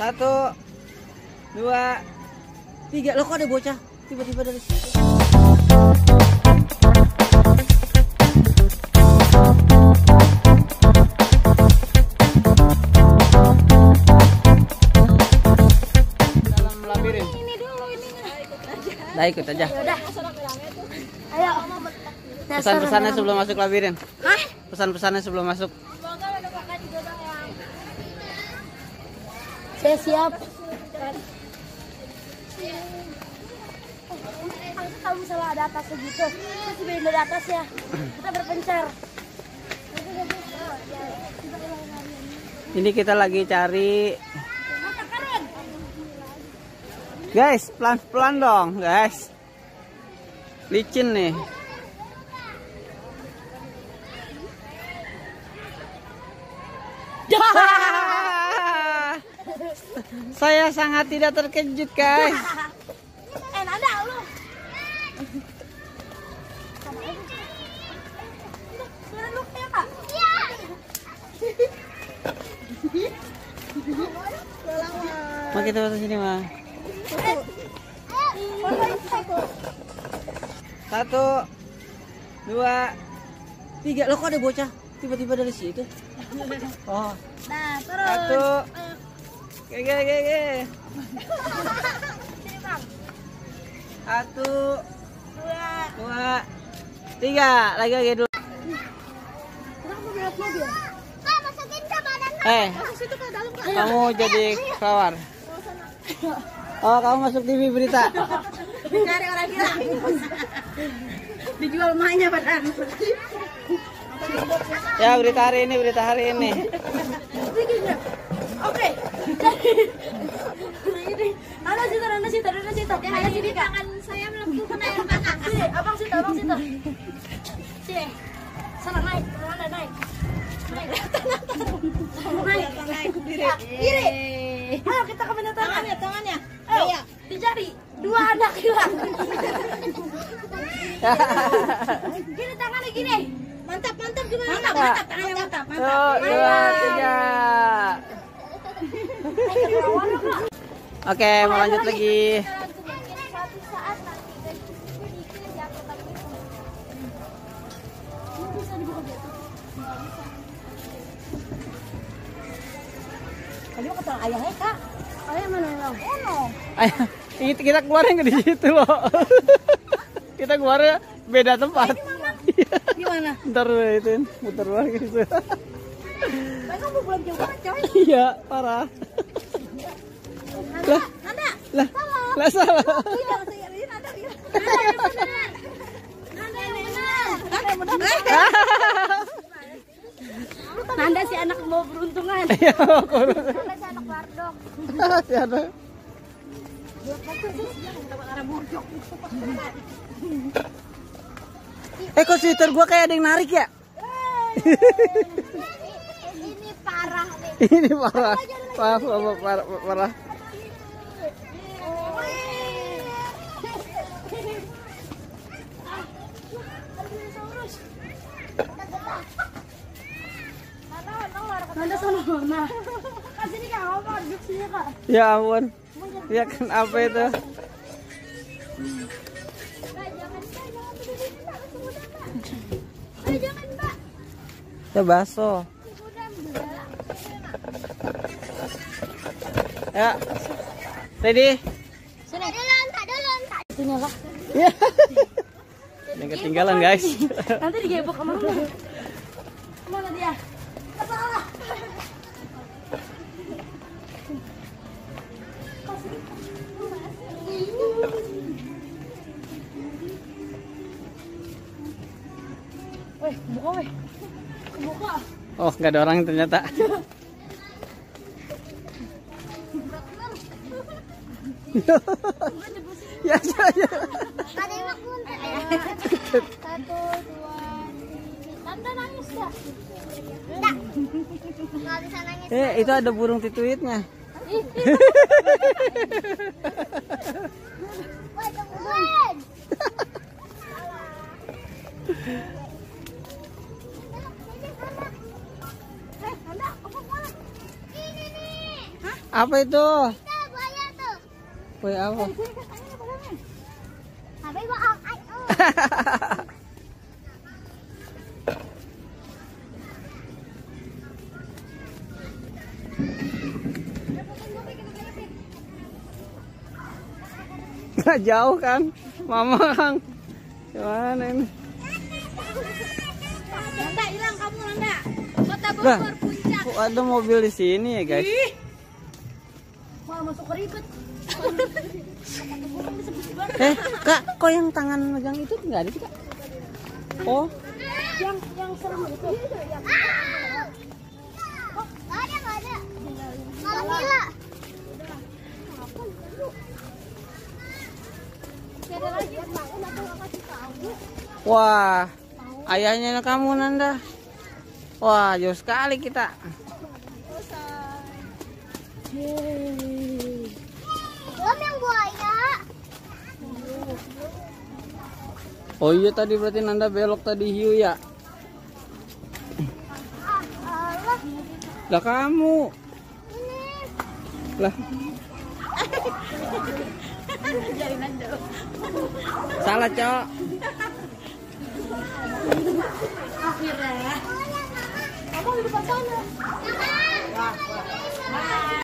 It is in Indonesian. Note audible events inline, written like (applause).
Satu, dua, tiga. Lo kok ada bocah? Tiba-tiba dari situ. Dalam labirin. Ini dulu ini. Nah ikut aja. Udah. Ayo. Pesan-pesannya sebelum masuk labirin. Hah? Pesan-pesannya sebelum masuk. Saya siap. Kalau misalnya ada atas segitu, kita beda dari atas ya. Kita berpencar. Ini kita lagi cari. Guys, pelan-pelan dong, guys. Licin nih. (laughs) Saya sangat tidak terkejut, guys. Eh, lu. Mau kita masuk sini, mah. Satu, dua, tiga. Lo kok ada bocah? Tiba-tiba dari situ. Oh, Nah, terus. satu. Oke, oke, oke. Satu, Dua. dua, tiga. Lagi lagi dulu. Eh, kamu jadi kelawar. Oh, kamu masuk TV berita. Cari orang gila. Dijual emaknya badan. Ya, berita hari ini, berita hari ini. Ada situ, ada situ, ada situ. Ada sini. Tangan saya melakukan air mata. Sini, abang situ, abang situ. Sini. Sana naik, mana naik. Naik. Naik, naik. Kiri. Ayo kita ke tangan. Tangannya, tangannya. Ayo, di jari. Dua anak hilang. Gini tangannya gini. Mantap, mantap gimana? Mantap, mantap. Tangannya mantap, Satu, dua, tiga. Oke, mau lanjut lagi. Tadi mau ketemu ayahnya kak. Ayah mana yang kita keluarnya nggak di situ loh. kita keluarnya beda tempat. Ntar itu muter lagi gitu. Mereka mau pulang jauh banget coy. Iya, parah. Lah, Nanda. lah, lah salah. Iya, saya ini Nanda. iya. Nanda yang benar. Nanda yang benar. Nanda yang benar. Nanda si anak mau beruntungan. Ya, kurus. Nanda si anak wardok. Siapa? Eh kok Twitter gua kayak ada yang narik ya? Ini parah nih. Ini parah. Parah, parah, parah, parah. Sini kak, duduk sini kak. Ya ampun. Ya kan apa itu? Kak. Ya baso. Ya. Ready? Sini. Sini lah. Ya. Yang ketinggalan guys. Nanti digebok sama. Ke mana dia? Weh, buka weh. Buka. Oh, nggak ada orang ternyata. ya, ya, ya. Ada yang. Satu, dua. Tanda nangis dah. Enggak. Enggak bisa nangis. Eh, itu ada burung tituitnya. Eh, apa itu? Buaya apa? Habis Nggak jauh kan? Mama Kang. Gimana ini? Nanda hilang kamu Nanda. Kota Bogor puncak. kok ada mobil di sini ya guys? Wah, masuk ke ribet. Eh, kak, kok yang tangan megang itu nggak ada sih kak? Oh, yang yang serem itu. Yang... Oh, nggak ada, nggak ada. Malam gila. Ada lagi. Kenapa nggak kasih tahu? Wah, ayahnya kamu Nanda. Wah, jauh sekali kita. Oh iya tadi berarti Nanda belok tadi hiu ya? Ah. Lah kamu. Lah. Salah, Cok. Akhirnya. Kamu di depan sana.